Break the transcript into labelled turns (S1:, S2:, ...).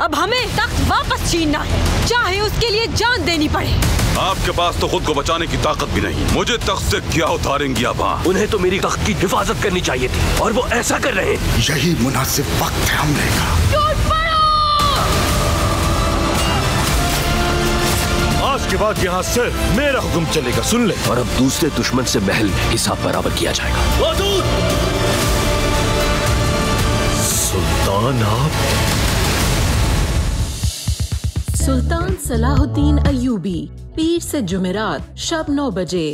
S1: अब हमें तख्त वापस छीनना है। चाहे उसके लिए जान देनी पड़े।
S2: आपके पास तो खुद को बचाने की ताकत भी नहीं। मुझे तख्त से क्या उतारेंगी आप हाँ?
S3: उन्हें तो मेरी तख्त की हिफाजत करनी चाहिए थी और वो ऐसा कर रहे हैं।
S4: यही मुनासिब वक्त है हमले का।
S5: आज के बाद यहाँ सिर्फ़ मेरा हुक्म चलेगा सुन ले।
S3: और अब दूसरे दुश्मन से महल हिसाब बराबर किया जाएगा।
S5: सुल्तान आप?
S6: सुल्तान सलाहुद्दीन अयूबी पीर से जुमेरात शब नौ बजे।